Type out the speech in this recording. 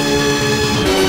Música